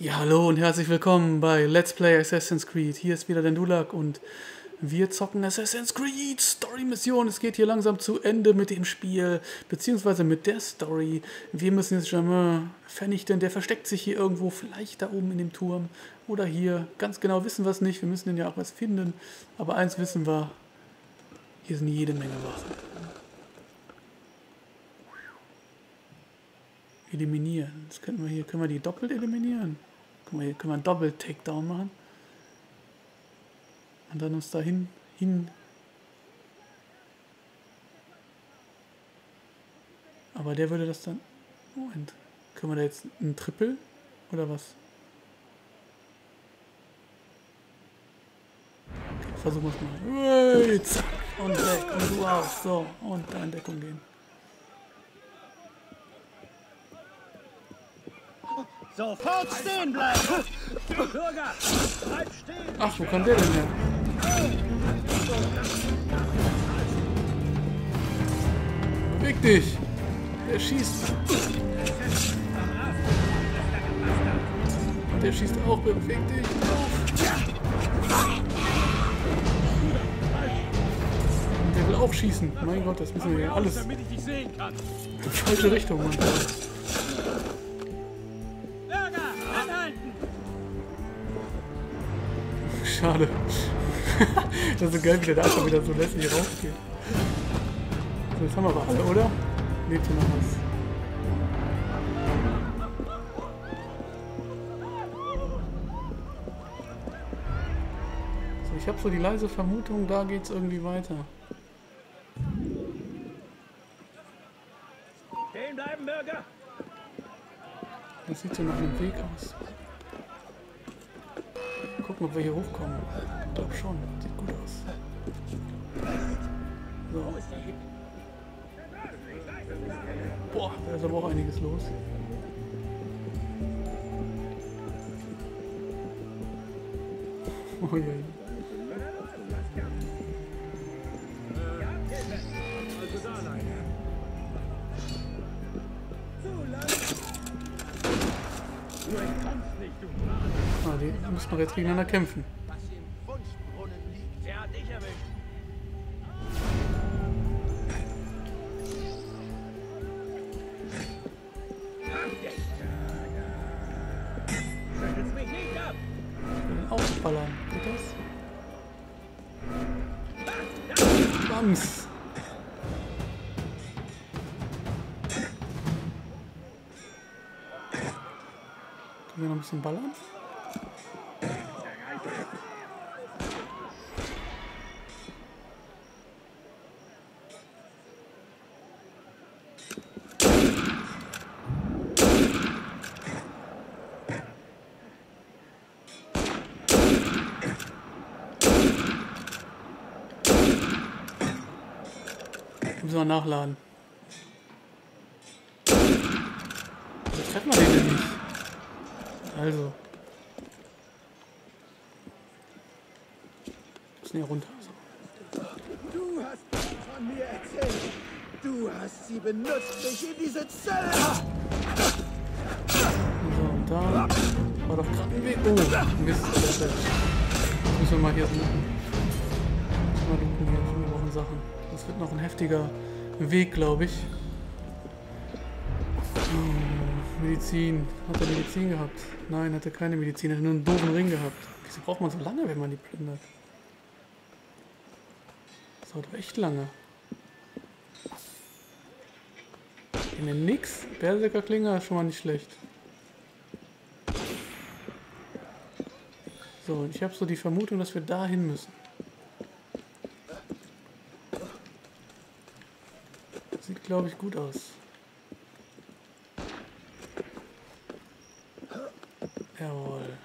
Ja, hallo und herzlich willkommen bei Let's Play Assassin's Creed. Hier ist wieder der Dulak und wir zocken Assassin's Creed Story Mission. Es geht hier langsam zu Ende mit dem Spiel, beziehungsweise mit der Story. Wir müssen jetzt Germain vernichten. Der versteckt sich hier irgendwo, vielleicht da oben in dem Turm oder hier. Ganz genau wissen wir es nicht. Wir müssen ihn ja auch was finden. Aber eins wissen wir, hier sind jede Menge Wachen. Eliminieren. Das können wir hier, können wir die doppelt eliminieren? Guck mal, hier können wir einen Doppel-Takedown machen. Und dann uns dahin hin. Aber der würde das dann. Moment. Können wir da jetzt einen Triple? Oder was? Versuchen wir es mal. Und weg. Und du auch. So. Und da in Deckung gehen. Sofort stehen bleiben! Bürger, bleib stehen! Ach, wo kommt der denn her? Beweg dich! Der schießt. Der schießt auch. Beweg dich. Der will auch schießen. Mein Gott, das müssen wir ja alles. Falsche Richtung, Mann. Schade. das ist so geil, wie der da einfach wieder so lässig rausgeht. So, jetzt haben wir aber alle, oder? Lebt hier noch was? So, ich habe so die leise Vermutung, da geht's irgendwie weiter. Stehen bleiben, Bürger! Das sieht so nach einem Weg aus. Gucken, ob wir hier hochkommen. Ich glaube schon. Sieht gut aus. So. Boah, da ist aber auch einiges los. Oh je. Die müssen wir jetzt gegeneinander kämpfen. Geht das? Bams. Können wir noch ein bisschen ballern? Müssen wir nachladen. Wie treffen wir den denn nicht? Also. Müssen hier runter. So. Du hast von mir erzählt. Du hast sie benutzt, mich in diese Zelle. So, und da war doch gerade ein Weg. Oh, Mist. das Müssen wir mal hier suchen. Müssen wir mal looten hier. Sachen. Das wird noch ein heftiger Weg, glaube ich. Hm, Medizin. Hat er Medizin gehabt? Nein, hatte keine Medizin. Er hat nur einen doofen Ring gehabt. Wieso braucht man so lange, wenn man die plündert? Das dauert echt lange. In der nix. Berserker Klinger ist schon mal nicht schlecht. So, ich habe so die Vermutung, dass wir dahin müssen. Sieht, glaube ich, gut aus. Jawohl.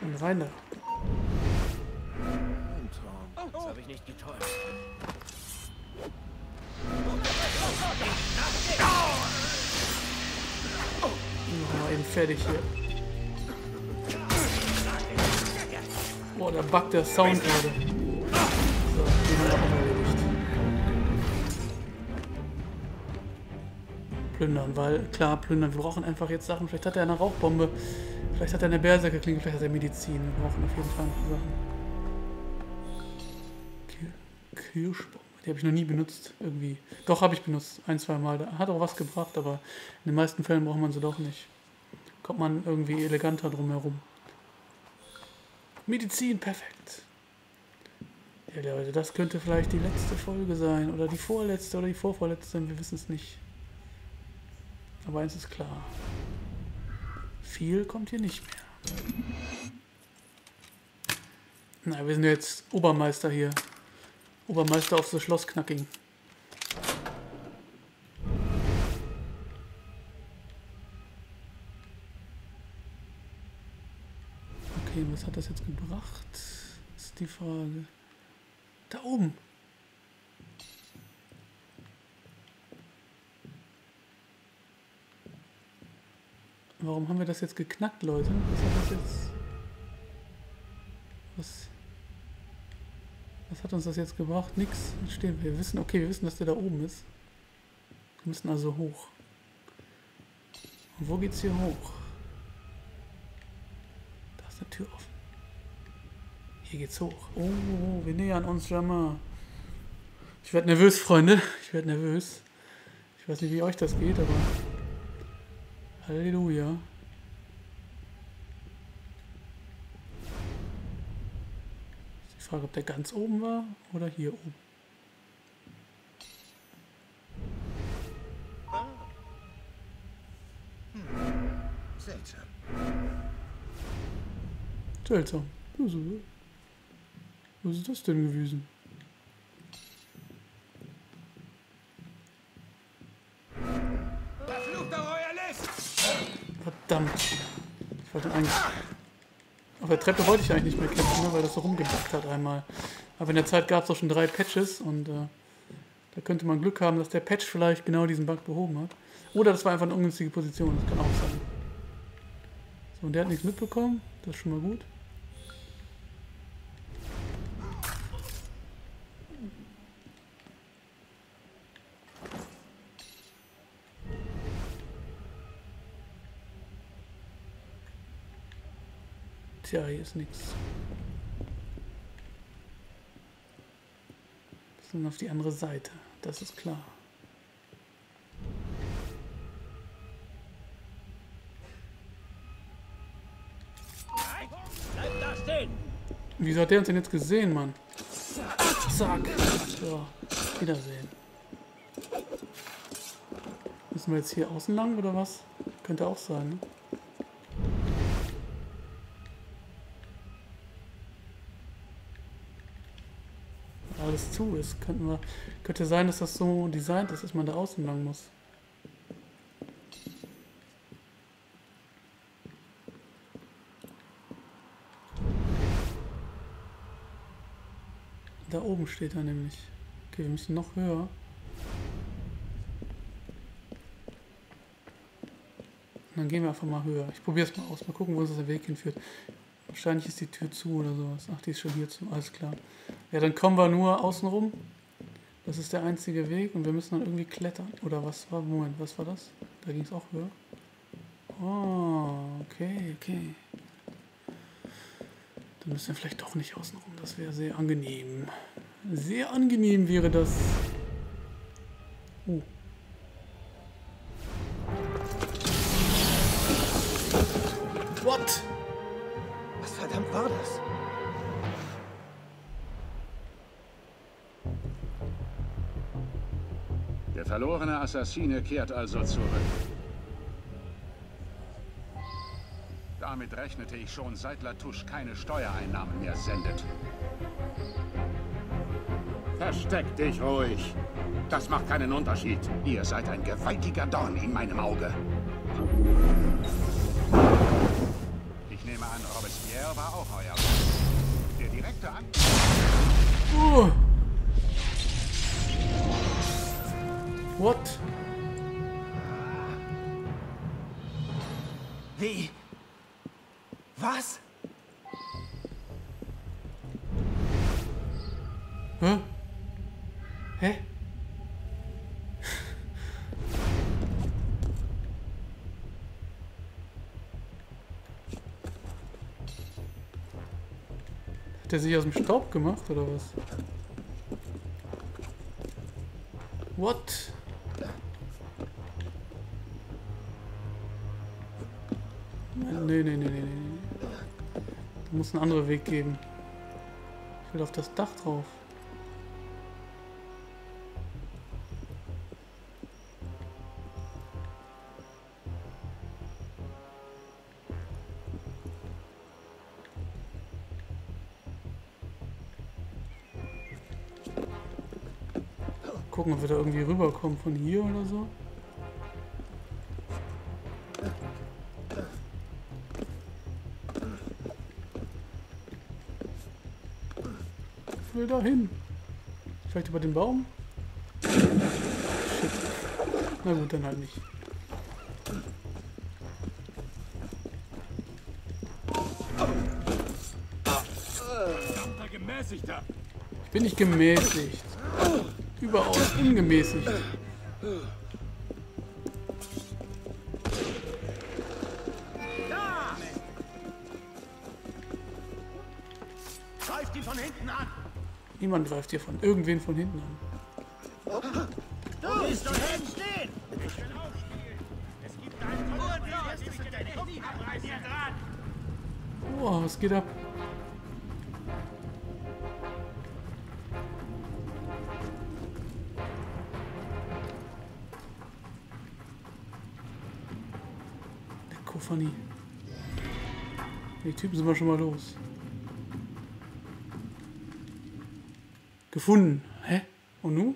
Und rein da. Das habe ich nicht getäuscht. Machen wir eben fertig hier. Boah, da buggt der Sound gerade. So, den haben wir auch erledigt. plündern, weil klar, plündern, wir brauchen einfach jetzt Sachen. Vielleicht hat er eine Rauchbombe, vielleicht hat er eine Berserkerklinge, vielleicht hat er Medizin. Wir brauchen auf jeden Fall Sachen. Ki- Kirschbombe, die habe ich noch nie benutzt, irgendwie. Doch, habe ich benutzt, ein, zwei Mal. Hat auch was gebracht, aber in den meisten Fällen braucht man sie doch nicht. Kommt man irgendwie eleganter drum herum. Medizin, perfekt. Ja, Leute, das könnte vielleicht die letzte Folge sein. Oder die vorletzte oder die vorvorletzte. Wir wissen es nicht. Aber eins ist klar. Viel kommt hier nicht mehr. Na, wir sind jetzt Obermeister hier. Obermeister auf so Schloss Knacking. Was hat das jetzt gebracht? Ist die Frage. Da oben. Warum haben wir das jetzt geknackt, Leute? Was hat das jetzt. Was. Was hat uns das jetzt gebracht? Nix. Stehen wir. Wir wissen, okay, wir wissen, dass der da oben ist. Wir müssen also hoch. Und wo geht's hier hoch? Ist eine Tür offen. Hier geht's hoch. Oh, wir nähern uns mal. Ich werde nervös, Freunde. Ich werde nervös. Ich weiß nicht, wie euch das geht, aber. Halleluja. Die Frage, ob der ganz oben war oder hier oben. Seltsam. Seltsam. Was ist, das denn gewesen? Verdammt. Ich wollte eigentlich. Auf der Treppe wollte ich eigentlich nicht mehr kämpfen, ne, weil das so rumgebackt hat einmal. Aber in der Zeit gab es auch schon drei Patches und äh, da könnte man Glück haben, dass der Patch vielleicht genau diesen Bug behoben hat. Oder das war einfach eine ungünstige Position, das kann auch sein. So, und der hat nichts mitbekommen, das ist schon mal gut. Tja, hier ist nichts. Wir sind auf die andere Seite, das ist klar. Wieso hat der uns denn jetzt gesehen, Mann? Zack. So, Wiedersehen. Müssen wir jetzt hier außen lang oder was? Könnte auch sein, ne? Wenn Alles zu ist, könnten wir, könnte sein, dass das so designt ist, dass man da außen lang muss. Da oben steht er nämlich. Okay, wir müssen noch höher. Und dann gehen wir einfach mal höher. Ich probiere es mal aus. Mal gucken, wo uns der Weg hinführt. Wahrscheinlich ist die Tür zu oder sowas. Ach, die ist schon hier zu. Alles klar. Ja, dann kommen wir nur außen rum. Das ist der einzige Weg und wir müssen dann irgendwie klettern. Oder was war? Moment, was war das? Da ging es auch höher. Oh, okay, okay. Dann müssen wir vielleicht doch nicht außen rum. Das wäre sehr angenehm. Sehr angenehm wäre das. Oh. Der verlorene Assassine kehrt also zurück. Damit rechnete ich schon, seit Latouche keine Steuereinnahmen mehr sendet. Versteck dich ruhig. Das macht keinen Unterschied. Ihr seid ein gewaltiger Dorn in meinem Auge. Ich nehme an, Robespierre war auch euer. Der direkte An... Oh. What? Wie? Was? Hm? Hä? Hat er sich aus dem Staub gemacht oder was? What? Nee, nee, nee, nee, nee. Da muss ein anderer Weg geben. Ich will auf das Dach drauf. Gucken, ob wir da irgendwie rüberkommen von hier oder so. Will da hin. Vielleicht über den Baum? Shit. Na gut, dann halt nicht. Ich bin nicht gemäßigt. Überaus ungemäßigt. Niemand greift hier von irgendwen von hinten an. Du bist doch hinten stehen! Boah, was geht ab? Der Kofani. Die Typen sind wir schon mal los. Gefunden. Hä? Und nun?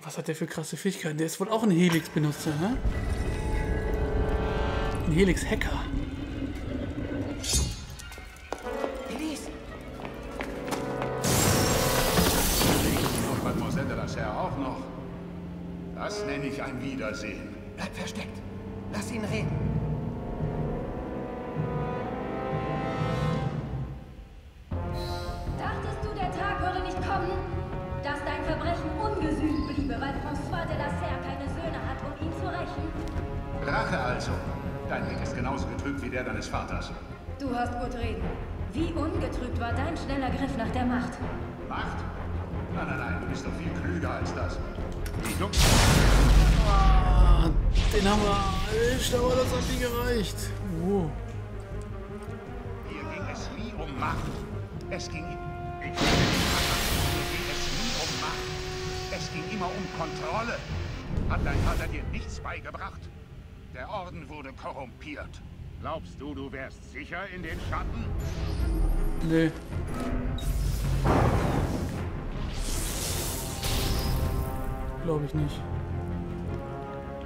Was hat der für krasse Fähigkeiten? Der ist wohl auch ein Helix-Benutzer, ne? Ein Helix-Hacker. Auch noch. Das nenne ich ein Wiedersehen. bleib versteckt. Lass ihn reden. Rache also. Dein Blick ist genauso getrübt wie der deines Vaters. Du hast gut reden. Wie ungetrübt war dein schneller Griff nach der Macht? Macht? Nein, nein, nein, du bist doch viel klüger als das. Die Duck Ah, den haben wir erwischt, aber das hat nie gereicht. Oh. Hier ging es nie um Macht. Es ging. Ich Hier ging es nie um Macht. Es ging immer um Kontrolle. Hat dein Vater dir nichts beigebracht? Der Orden wurde korrumpiert. Glaubst du, du wärst sicher in den Schatten? Nee. Glaube ich nicht.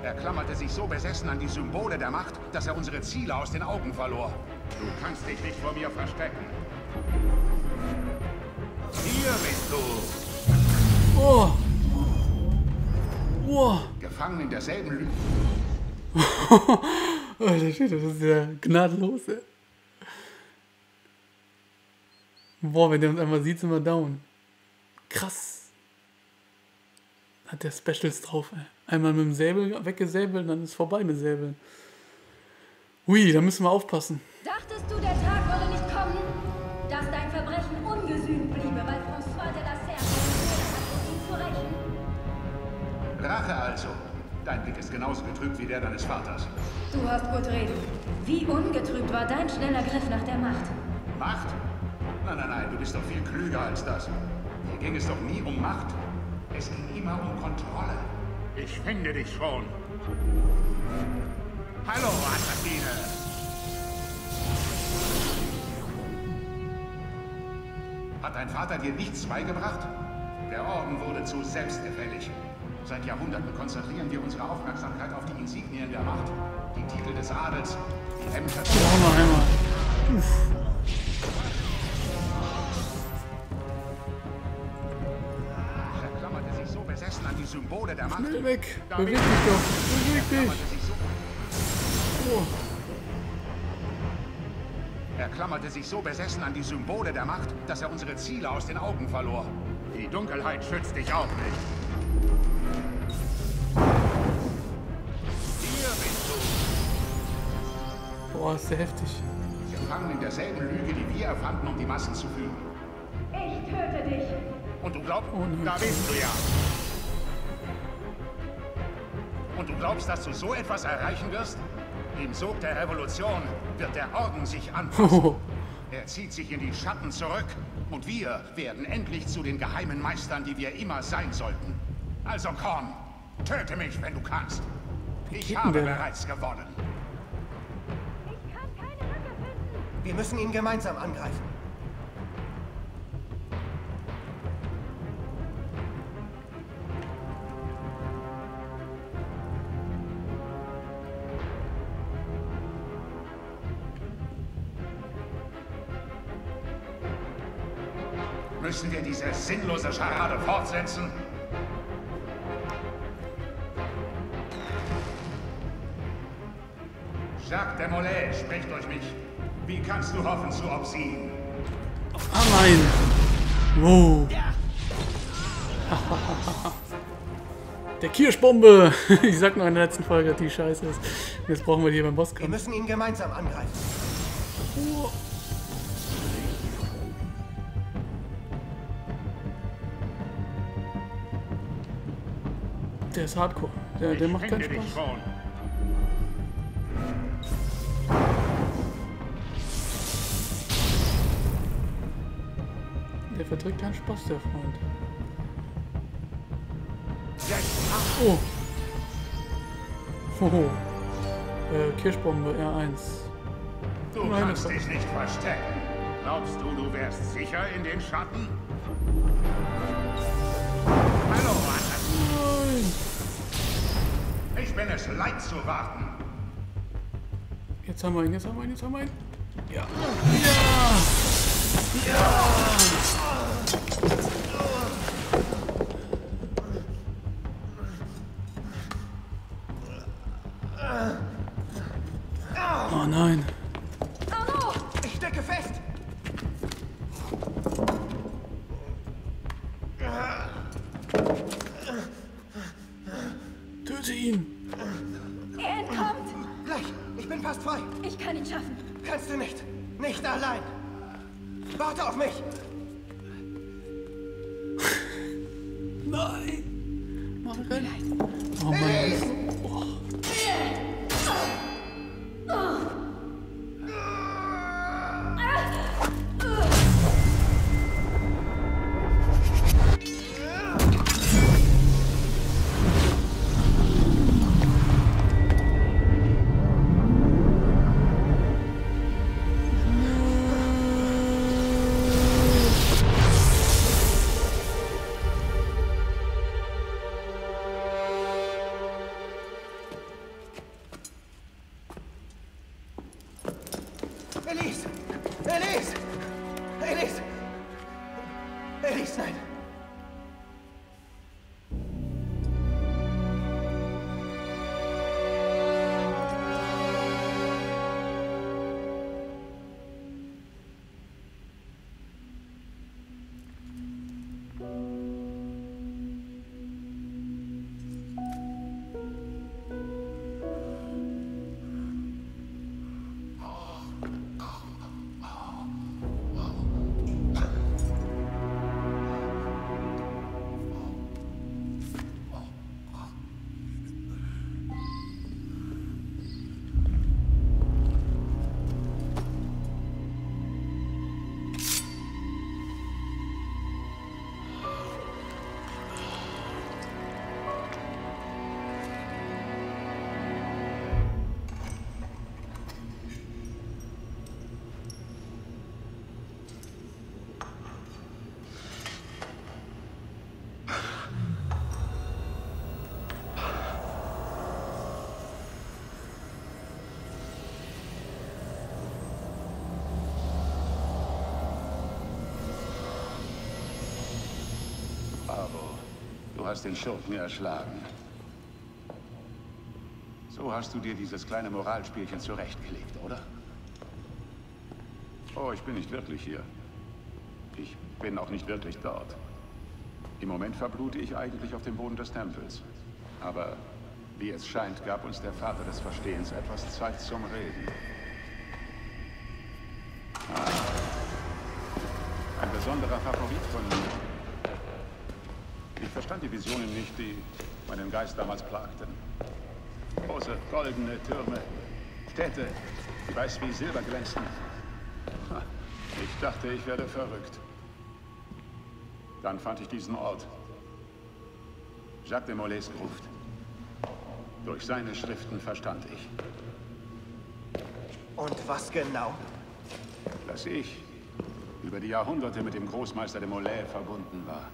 Er klammerte sich so besessen an die Symbole der Macht, dass er unsere Ziele aus den Augen verlor. Du kannst dich nicht vor mir verstecken. Hier bist du, Oh! Oh! gefangen in derselben Lüge. Alter Schwede, das ist ja gnadenlos, ey. Boah, wenn der uns einmal sieht, sind wir down. Krass. Hat der Specials drauf, ey. Einmal mit dem Säbel weggesäbelt, dann ist vorbei mit Säbeln. Hui, da müssen wir aufpassen. Dachtest du, der Tag würde nicht kommen? Dass dein Verbrechen ungesühnt bliebe, weil François de la Serre hat, um ihn zu rächen? Rache also. Dein Blick ist genauso getrübt wie der deines Vaters. Du hast gut reden. Wie ungetrübt war dein schneller Griff nach der Macht? Macht? Nein, nein, nein, du bist doch viel klüger als das. Hier ging es doch nie um Macht. Es ging immer um Kontrolle. Ich finde dich schon. Hallo, Assassine! Hat dein Vater dir nichts beigebracht? Der Orden wurde zu selbstgefällig. Seit Jahrhunderten konzentrieren wir unsere Aufmerksamkeit auf die Insignien der Macht, die Titel des Adels, die Ämter. Hammer, Hammer. Er klammerte sich so besessen an die Symbole der Macht. Schnell weg. Beweg dich doch. Beweg dich. Oh. Er klammerte sich so besessen an die Symbole der Macht, dass er unsere Ziele aus den Augen verlor. Die Dunkelheit schützt dich auch nicht. Hier bist du. Boah, ist sehr heftig. Gefangen in derselben Lüge, die wir erfanden, um die Massen zu führen. Ich töte dich. Und du glaubst, Oh da bist du ja. Und du glaubst, dass du so etwas erreichen wirst? Im Sog der Revolution wird der Orden sich anpassen. Oh, Er zieht sich in die Schatten zurück und wir werden endlich zu den geheimen Meistern, die wir immer sein sollten. Also komm, töte mich, wenn du kannst. Ich denn habe der? bereits gewonnen. Ich kann keine Lücke finden. Wir müssen ihn gemeinsam angreifen. Müssen wir diese sinnlose Scharade fortsetzen? Jacques de Molay spricht durch mich. Wie kannst du hoffen zu obsiegen? ah nein. Wow. Der Kirschbombe. Ich sag noch in der letzten Folge, dass die scheiße ist. Jetzt brauchen wir die hier beim Wir Bosskampf. müssen ihn gemeinsam angreifen. Der ist hardcore. Der, der macht keinen Spaß. Verträgt keinen Spaß, der Freund. Oh. Hoho. Äh, Kirschbombe R1. Du Nein, kannst das- dich nicht verstecken. Glaubst du, du wärst sicher in den Schatten? Hallo, Mann. Nein. Ich bin es leid zu warten. Jetzt haben wir ihn, jetzt haben wir ihn, jetzt haben wir ihn. Ja. hast den Schurken erschlagen. So hast du dir dieses kleine Moralspielchen zurechtgelegt, oder? Oh, ich bin nicht wirklich hier. Ich bin auch nicht wirklich dort. Im Moment verblute ich eigentlich auf dem Boden des Tempels. Aber wie es scheint, gab uns der Vater des Verstehens etwas Zeit zum Reden. Ah. Ein besonderer Favorit von mir. Ich verstand die Visionen nicht, die meinen Geist damals plagten. Große, goldene Türme, Städte, die weiß wie Silber glänzten. Ich dachte, ich werde verrückt. Dann fand ich diesen Ort. Jacques de Molais Gruft. Durch seine Schriften verstand ich. Und was genau? Dass ich über die Jahrhunderte mit dem Großmeister de Molay verbunden war.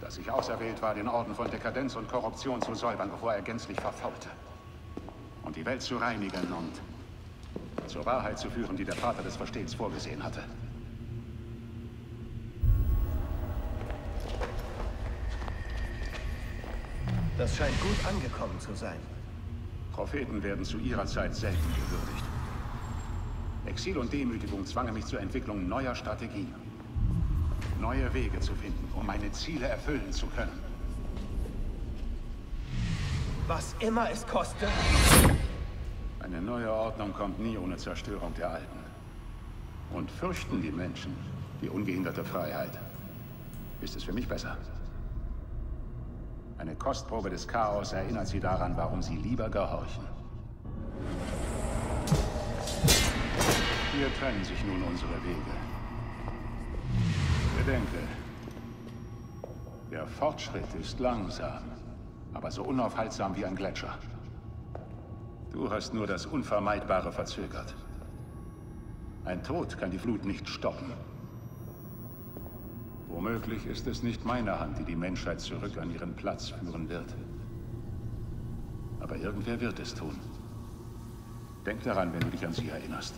Dass ich auserwählt war, den Orden von Dekadenz und Korruption zu säubern, bevor er gänzlich verfaulte. Und die Welt zu reinigen und zur Wahrheit zu führen, die der Vater des Verstehens vorgesehen hatte. Das scheint gut angekommen zu sein. Propheten werden zu ihrer Zeit selten gewürdigt. Exil und Demütigung zwangen mich zur Entwicklung neuer Strategien. Neue Wege zu finden, um meine Ziele erfüllen zu können. Was immer es kostet. Eine neue Ordnung kommt nie ohne Zerstörung der alten. Und fürchten die Menschen die ungehinderte Freiheit, ist es für mich besser. Eine Kostprobe des Chaos erinnert sie daran, warum sie lieber gehorchen. Hier trennen sich nun unsere Wege. Bedenke, der Fortschritt ist langsam, aber so unaufhaltsam wie ein Gletscher. Du hast nur das Unvermeidbare verzögert. Ein Tod kann die Flut nicht stoppen. Womöglich ist es nicht meine Hand, die die Menschheit zurück an ihren Platz führen wird. Aber irgendwer wird es tun. Denk daran, wenn du dich an sie erinnerst.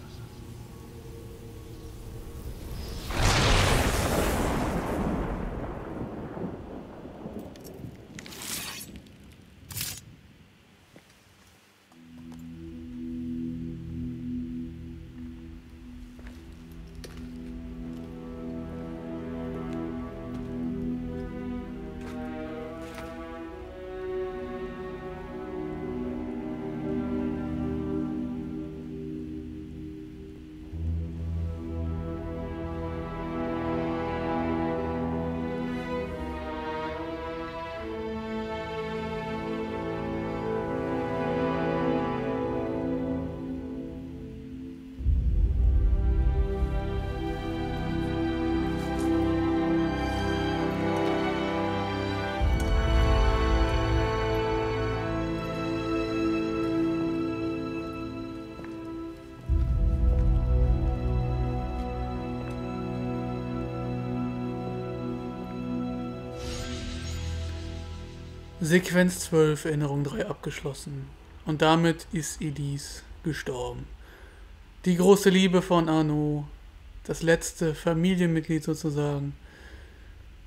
'Sequenz 12, Erinnerung 3' abgeschlossen. Und damit ist Elise gestorben. Die große Liebe von Arno, das letzte Familienmitglied sozusagen,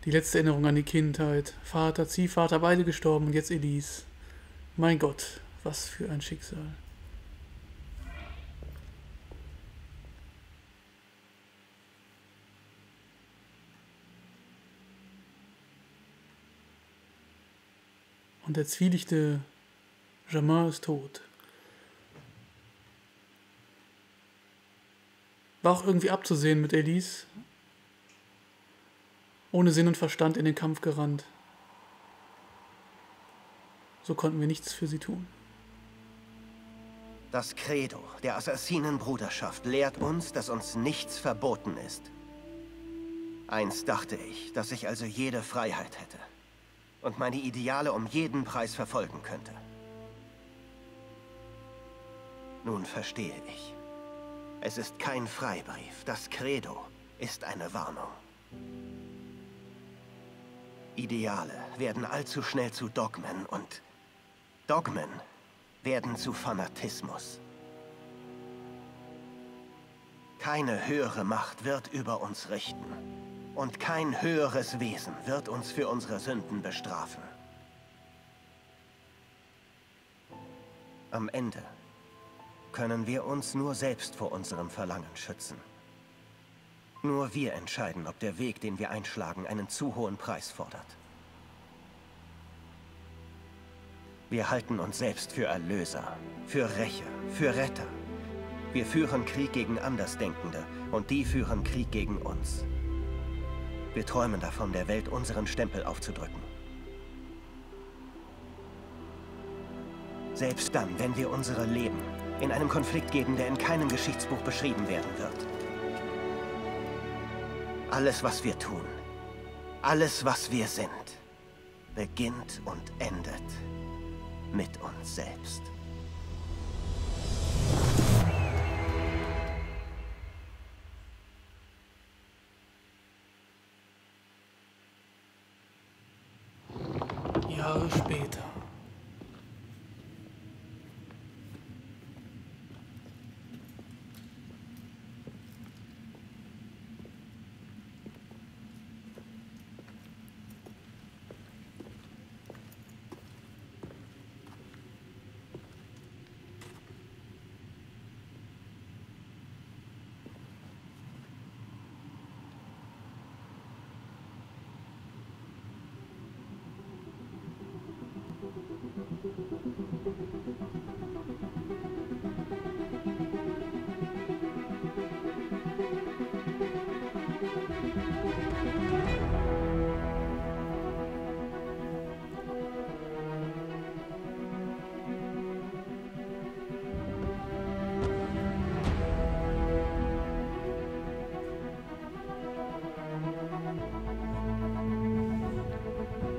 die letzte Erinnerung an die Kindheit. Vater, Ziehvater, beide gestorben und jetzt Elise. Mein Gott, was für ein Schicksal. Und der zwielichte Germain ist tot. War auch irgendwie abzusehen mit Elise. Ohne Sinn und Verstand in den Kampf gerannt. So konnten wir nichts für sie tun. Das Credo der Assassinenbruderschaft lehrt uns, dass uns nichts verboten ist. Einst dachte ich, dass ich also jede Freiheit hätte und meine Ideale um jeden Preis verfolgen könnte. Nun verstehe ich. Es ist kein Freibrief. Das Credo ist eine Warnung. Ideale werden allzu schnell zu Dogmen und Dogmen werden zu Fanatismus. Keine höhere Macht wird über uns richten. Und kein höheres Wesen wird uns für unsere Sünden bestrafen. Am Ende können wir uns nur selbst vor unserem Verlangen schützen. Nur wir entscheiden, ob der Weg, den wir einschlagen, einen zu hohen Preis fordert. Wir halten uns selbst für Erlöser, für Rächer, für Retter. Wir führen Krieg gegen Andersdenkende und die führen Krieg gegen uns. Wir träumen davon, der Welt unseren Stempel aufzudrücken. Selbst dann, wenn wir unsere Leben in einem Konflikt geben, der in keinem Geschichtsbuch beschrieben werden wird. Alles, was wir tun, alles, was wir sind, beginnt und endet mit uns selbst.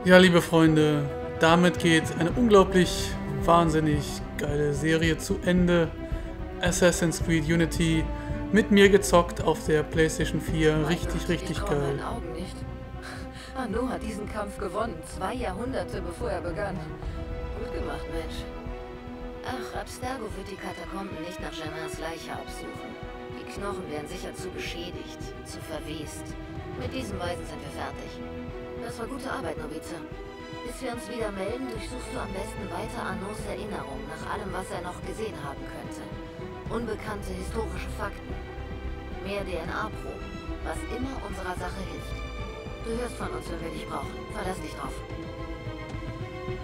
Ja, liebe Freunde, damit geht eine unglaublich wahnsinnig geile Serie zu Ende. Assassin's Creed Unity mit mir gezockt auf der PlayStation 4. Richtig, richtig Ich trau geil. Augen nicht. Arnaud hat diesen Kampf gewonnen, zwei Jahrhunderte bevor er begann. Gut gemacht, Mensch. Ach, Abstergo wird die Katakomben nicht nach Germains Leiche absuchen. Die Knochen werden sicher zu beschädigt, zu verwest. Mit diesen Weisen sind wir fertig. Das war gute Arbeit, Novize. Bis wir uns wieder melden, durchsuchst du am besten weiter Arnauds Erinnerung nach allem, was er noch gesehen haben könnte. Unbekannte historische Fakten. Mehr DNA-Proben, was immer unserer Sache hilft. Du hörst von uns, wenn wir dich brauchen. Verlass dich drauf.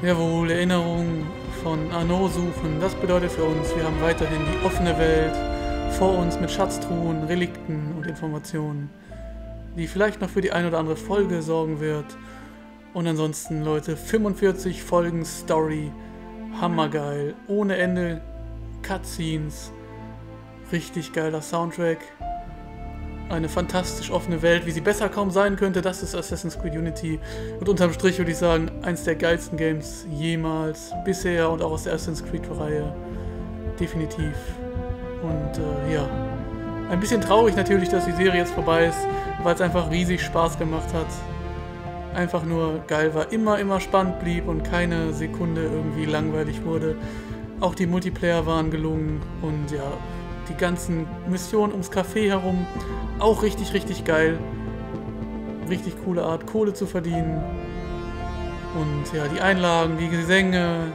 Jawohl, Erinnerungen von Arnaud suchen. Das bedeutet für uns, wir haben weiterhin die offene Welt vor uns mit Schatztruhen, Relikten und Informationen, die vielleicht noch für die ein oder andere Folge sorgen wird. Und ansonsten, Leute, 45 Folgen Story, hammergeil, ohne Ende Cutscenes, richtig geiler Soundtrack, eine fantastisch offene Welt, wie sie besser kaum sein könnte. Das ist Assassin's Creed Unity. Und unterm Strich würde ich sagen, eins der geilsten Games jemals, bisher und auch aus der Assassin's Creed-Reihe. Definitiv. Und äh, ja, ein bisschen traurig natürlich, dass die Serie jetzt vorbei ist, weil es einfach riesig Spaß gemacht hat. Einfach nur geil war, immer, immer spannend blieb und keine Sekunde irgendwie langweilig wurde. Auch die Multiplayer waren gelungen und ja, die ganzen Missionen ums Café herum auch richtig, richtig geil. Richtig coole Art, Kohle zu verdienen. Und ja, die Einlagen, die Gesänge,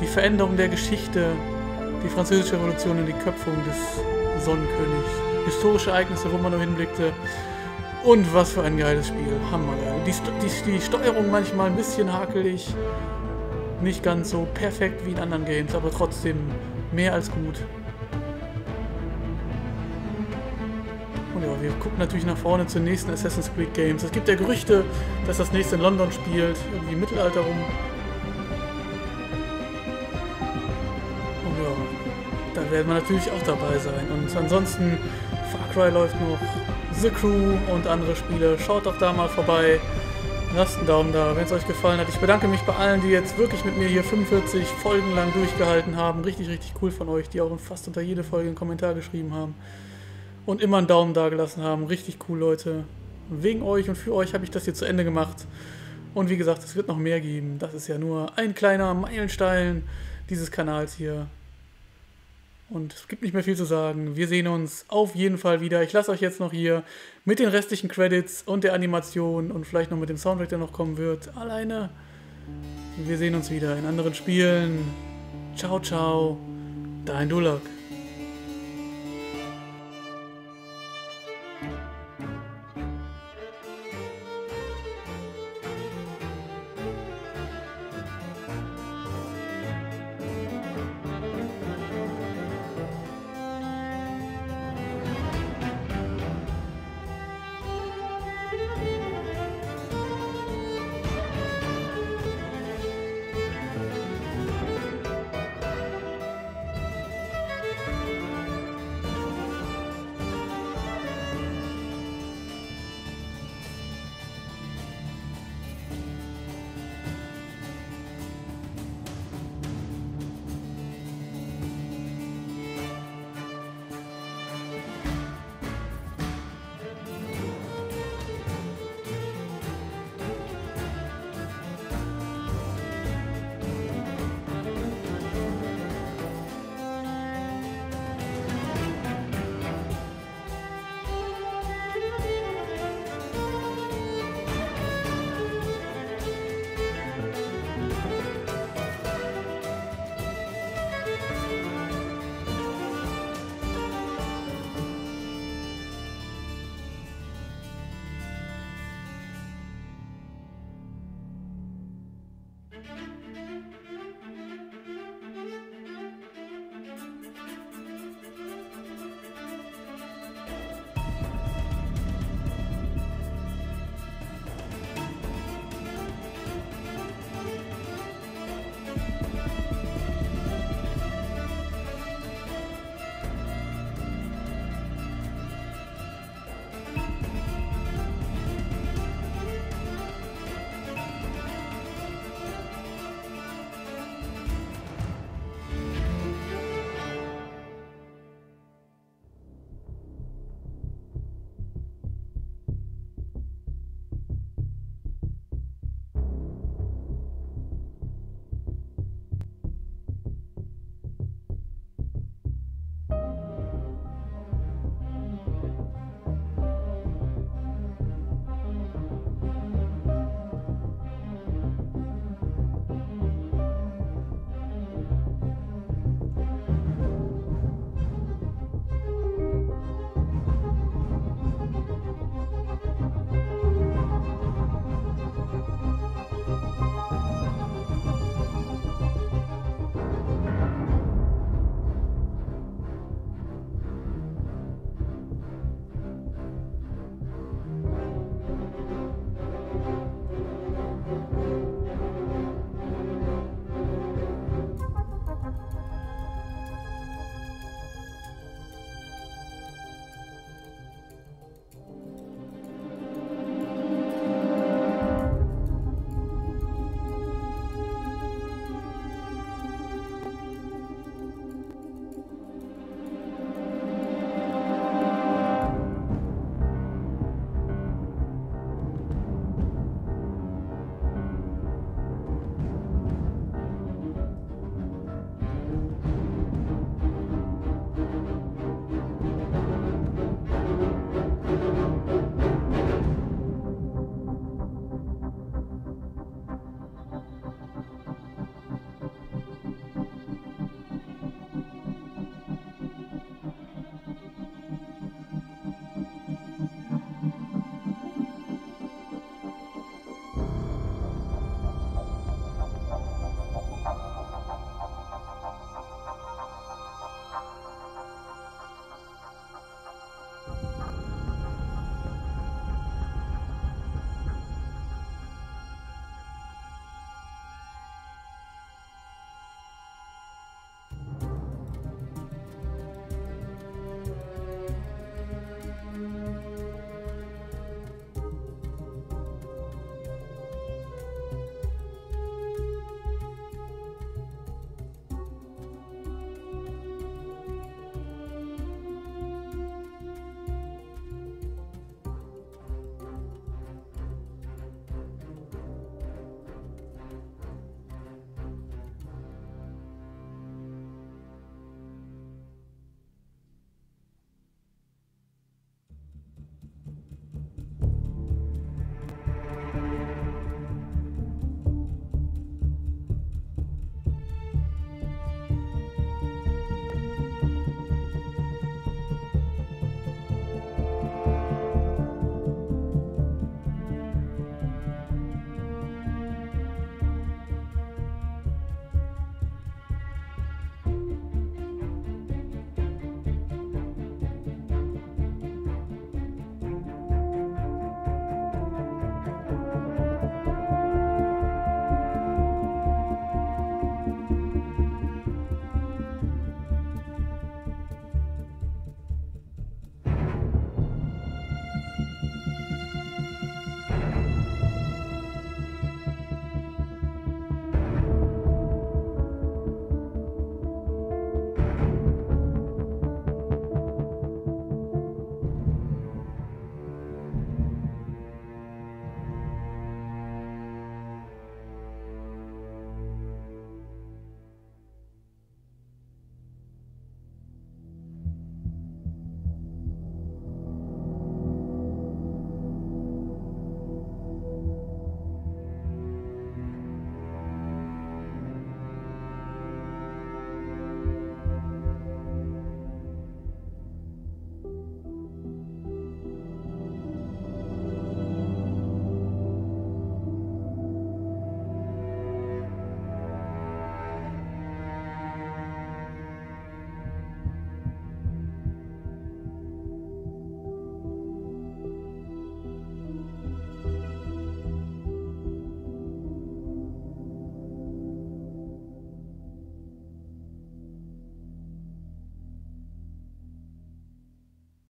die Veränderung der Geschichte, die französische Revolution und die Köpfung des Sonnenkönigs. Historische Ereignisse, wo man nur hinblickte. Und was für ein geiles Spiel. Hammergeil. Die, die, die Steuerung manchmal ein bisschen hakelig. Nicht ganz so perfekt wie in anderen Games, aber trotzdem mehr als gut. Und ja, wir gucken natürlich nach vorne zu den nächsten Assassin's Creed Games. Es gibt ja Gerüchte, dass das nächste in London spielt, irgendwie im Mittelalter rum. Und ja, da werden wir natürlich auch dabei sein. Und ansonsten, Far Cry läuft noch, The Crew und andere Spiele. Schaut doch da mal vorbei. Lasst einen Daumen da, wenn es euch gefallen hat. Ich bedanke mich bei allen, die jetzt wirklich mit mir hier 45 Folgen lang durchgehalten haben. Richtig, richtig cool von euch, die auch fast unter jede Folge einen Kommentar geschrieben haben. Und immer einen Daumen da gelassen haben. Richtig cool, Leute. Wegen euch und für euch habe ich das hier zu Ende gemacht. Und wie gesagt, es wird noch mehr geben. Das ist ja nur ein kleiner Meilenstein dieses Kanals hier. Und es gibt nicht mehr viel zu sagen. Wir sehen uns auf jeden Fall wieder. Ich lasse euch jetzt noch hier mit den restlichen Credits und der Animation und vielleicht noch mit dem Soundtrack, der noch kommen wird, alleine. Wir sehen uns wieder in anderen Spielen. Ciao, ciao. Dein Dulak.